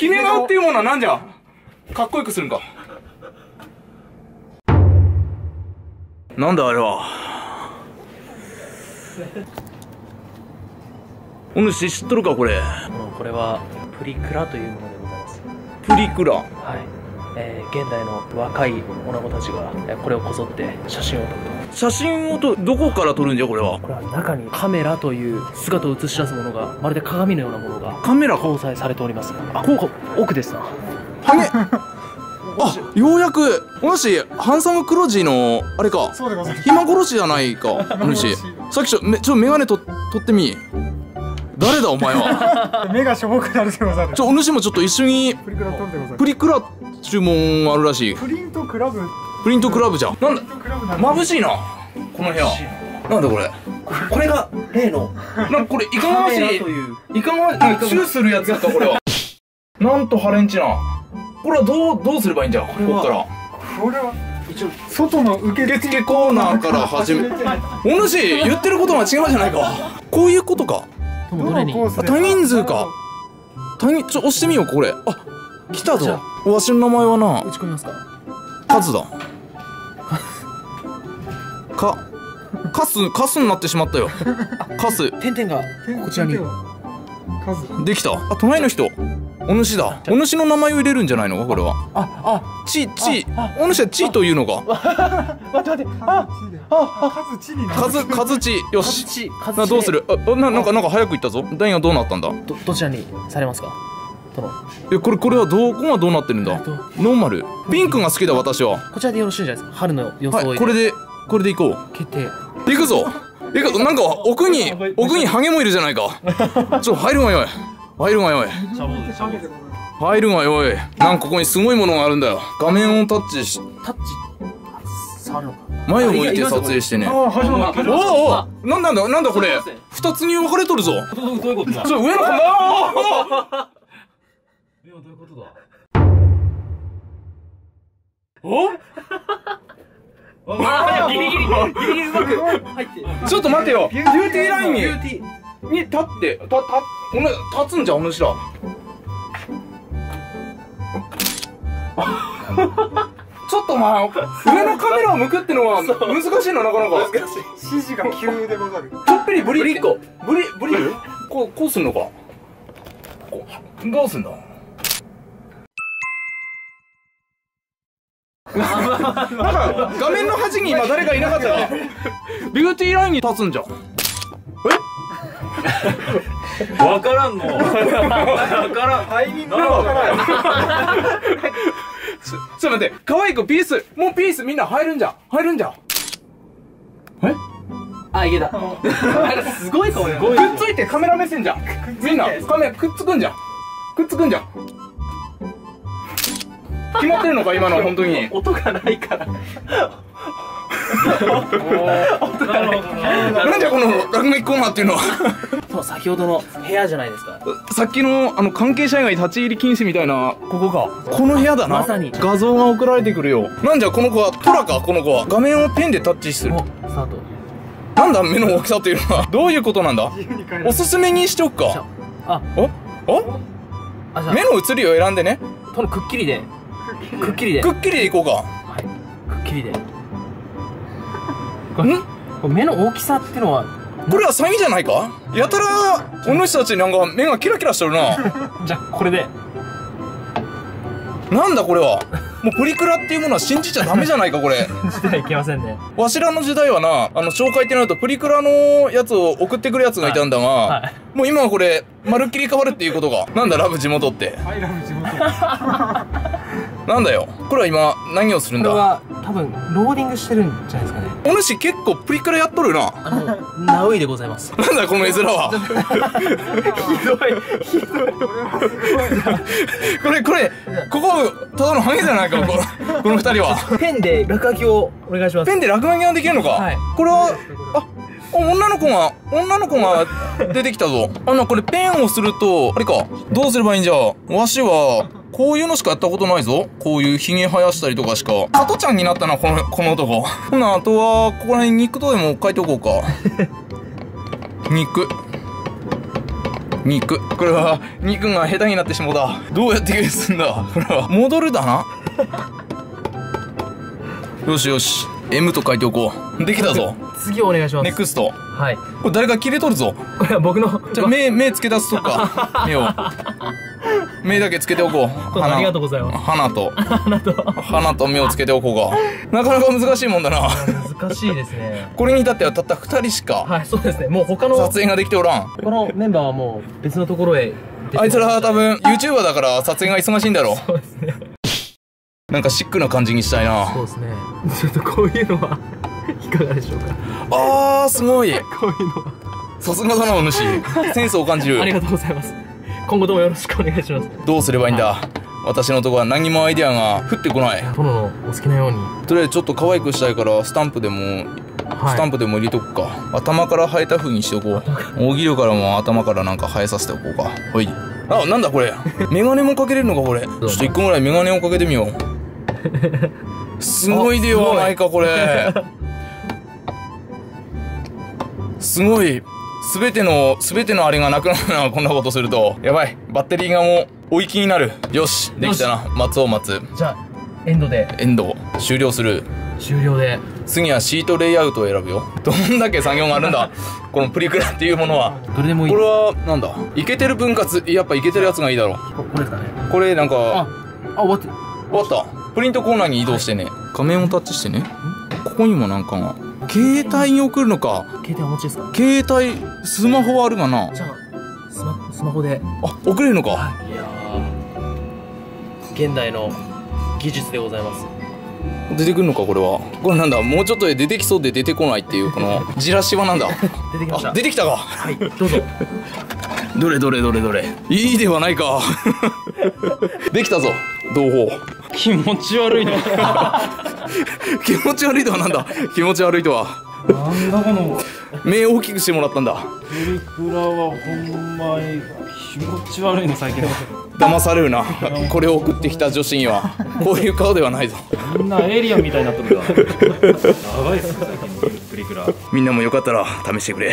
決め顔っていうものは何じゃ？かっこよくするんか。なんだあれは？お主知っとるかこれ。これはプリクラというものでございますプリクラ。はい、えー現代の若い女子たちがえーこれをこぞって写真を撮ると写真をと、どこから撮るんじゃこれは？これは中にカメラという姿を映し出すものがまるで鏡のようなものがカメラか？搭載されておりますあここ奥ですなハゲあ、ようやく、お主、ハンサムクロジの、あれか？そうでございます暇殺しじゃないか、お主。さっきちょ、め、ちょ、メガネと、取ってみ。誰だお前は？目がしょぼくなるでござるちょ、お主もちょっと一緒に、プリクラ撮るでござるプリクラ注文あるらしい。プリントクラブプリントクラブじゃん。なんだ？眩しいな。この部屋。なんだこれ？これが例のなんかこれ、いかがわしい。といういかがわしい。チューするやつか、これは。なんとハレンチな。これはどう、どうすればいいんじゃ？ここっから。これは一応外の受受付付コーナーから始め。お主、言ってることが違うじゃないか。こういうことか。どともどれに？のコースで多人数か他人、ちょ、押してみよう、これ。あ、来たぞ。わしの名前はな、打ち込みますか？カズだ。か、カス、カスになってしまったよ。カス、点々がこちらに数できた。あ、隣の人。お主だ。お主の名前を入れるんじゃないの？か、これは。ああチ、チ、お主はチというのか。待って待ってあ数地になるカズ、カズチ。よし。ちな、どうする？あ、あな、なんか、なんか早く言ったぞ。ダイヤどうなったんだ？どどちらにされますか？殿え、これ、これはどこがどうなってるんだ？えっと。ノーマル。ピンクが好きだ、私は。こちらでよろしいんじゃないですか？春の装いはい、これで、これで行こう。決定。行くぞ。行くぞ。なんか奥に 奥にハゲもいるじゃないか。ちょ入るがよい。入るがよい。入るがよい。なんかここにすごいものがあるんだよ。画面をタッチしタッチ？触るのか。前を向いて撮影してね。ああ始まったおおおなんなんだなんだこれ。二つに分かれとるぞ。どういうことだ？上の子なギリギリギリギリうまく。入ってちょっと待てよ。ビューティーラインにに立ってたたおね立つんじゃんお主ら。ちょっとまあ上のカメラを向くってのは難しいななかなか。指示が急でござる。ちょっぴりブリブリブリブリこうこうすんのか？こうどうすんだなんか画面の端に今誰かいなかったらビューティーラインに立つんじゃんえわからんの。わからん。タイミングがわからないちょっと待って可愛い子ピースもうピースみんな入るんじゃ入るんじゃんあいけたすごいかもくっついてカメラ目線じゃんみんなカメラくっつくんじゃんくっつくんじゃん決まってるのか今の本当に。音がないから。なんじゃこの落書きコーナーっていうの？はそう先ほどの部屋じゃないですか。さっきのあの関係者以外立ち入り禁止みたいなここか。この部屋だな。まさに。画像が送られてくるよ。なんじゃこの子はトラかこの子は。画面をペンでタッチする。おスタート。なんだ目の大きさっていうのは。どういうことなんだ？おすすめにしておくか。あお？お？あじゃあ。目の写りを選んでね。このくっきりでくっきりで。くっきりで。いこうか。はい。くっきりで。ん？これ目の大きさってのはこれは詐欺じゃないか？やたらお主たちなんか目がキラキラしてるな。じゃあこれで。なんだこれは？もうプリクラっていうものは信じちゃダメじゃないかこれ。してはいけませんね。わしらの時代はなあの紹介ってなるとプリクラのやつを送ってくるやつがいたんだが、はい。もう今はこれまるっきり変わるっていうことがなんだラブ地元って。アイラブ地元なんだよ。これは今何をするんだ？これは多分ローディングしてるんじゃないですかね。お主結構プリクラやっとるな。あのナウイでございます。なんだこの絵面は。ひどい。これこれここただのハゲじゃない。かこのこの二人はペンで落書きをお願い。しますペンで落書きができるのか、はい。これはあ女の子が女の子が出てきたぞあのこれペンをするとあれかどうすればい。い。んじゃわしはこういうのしかやったことないぞ。こういうひげ生やしたりとかしか。加トちゃんになったなこのこの男。ほなあとはここら辺肉とでも書いておこうか。肉。肉。これは肉が下手になってしもうた。どうやって消すんだ？これは戻るだな。よしよし。M と書いておこう。できたぞ。次お願いします。ネクスト。はい。これ誰か切れとるぞ。これは僕のじゃあ目目つけ出すとか。目を目だけつけておこう。ありがとうございます。鼻と。鼻と。鼻と。目をつけておこうか。なかなか難しいもんだな。難しいですね。これに至ってはたった2人しかはいそうですね。もう他の撮影ができておらん。他のメンバーはもう別のところへあいつらは多分 YouTuber だから撮影が忙しいんだろそうですね。なんかシックな感じにしたいな。そうですね。ちょっとこういうのはいかがでしょうか。あーすごい。こういうのは。さすがだなお主。センスを感じる。ありがとうございます今後ともよろしくお願いします。どうすればいいんだ？私のとこは何もアイデアが降ってこない。殿のお好きなように。とりあえずちょっと可愛くしたいからスタンプでもはい。スタンプでも入れとくか、頭から生えた風にしておこう大喜利からも頭からなんか生えさせておこうか。はい。あなんだこれ？メガネもかけれるのかこれ？ちょっと1個ぐらいメガネをかけてみよう。すごいではないかこれ。すごい全ての全てのあれがなくなるなこんなことすると。やばい。バッテリーがもう追い気になる。よし。できたな。松を待つ。じゃあエンドで。エンド。終了する。終了で。次はシートレイアウトを選ぶよ。どんだけ作業があるんだ。このプリクラっていうものは。どれでもいい。これはなんだ？イケてる分割。やっぱイケてるやつがいいだろここれですかね。これなんかああ終わって。終わった。プリントコーナーに移動してね。画面をタッチしてね。ここにもなんかが携帯に送るのか。携帯お持ちですか？携帯スマホはあるがな。じゃあスマスマホで。あ送れるのか。いやー現代の技術でございます。出てくるのかこれは。これなんだ。もうちょっとで出てきそうで出てこないっていうこのじらしはなんだ。出てきました。あ出てきたか。はいどうぞ。どれどれどれどれ。いいではないか。できたぞ。同胞。気持ち悪いな 気持ち悪いとはなんだ？気持ち悪いとは。なんだこの。目大きくしてもらったんだ。プリクラはほんまに気持ち悪いの最近。騙されるな。これを送ってきた女子には。こういう顔ではないぞ。みんなエイリアンみたいになってるんだ長いっすね最近のプリクラ。みんなもよかったら試してくれ